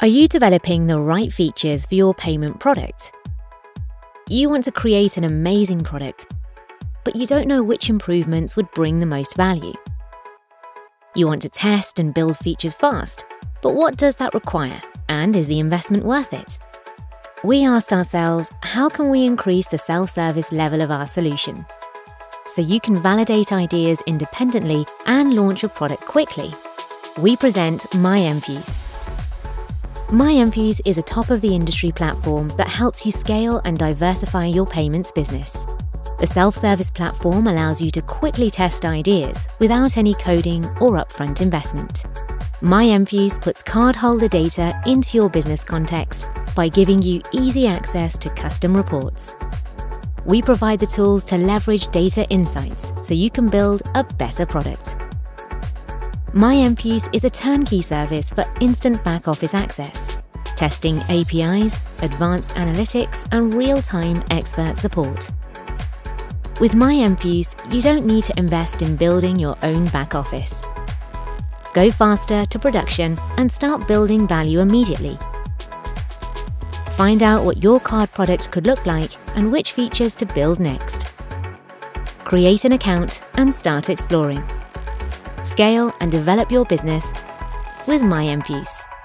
Are you developing the right features for your payment product? You want to create an amazing product, but you don't know which improvements would bring the most value. You want to test and build features fast, but what does that require, and is the investment worth it? We asked ourselves, how can we increase the self-service level of our solution? So you can validate ideas independently and launch your product quickly. We present MyEnfuce is a top of the industry platform that helps you scale and diversify your payments business. The self service platform allows you to quickly test ideas without any coding or upfront investment. MyEnfuce puts cardholder data into your business context by giving you easy access to custom reports. We provide the tools to leverage data insights so you can build a better product. MyEnfuce is a turnkey service for instant back office access, testing APIs, advanced analytics, and real time expert support. With MyEnfuce, you don't need to invest in building your own back office. Go faster to production and start building value immediately. Find out what your card product could look like and which features to build next. Create an account and start exploring scale and develop your business with MyEnfuce.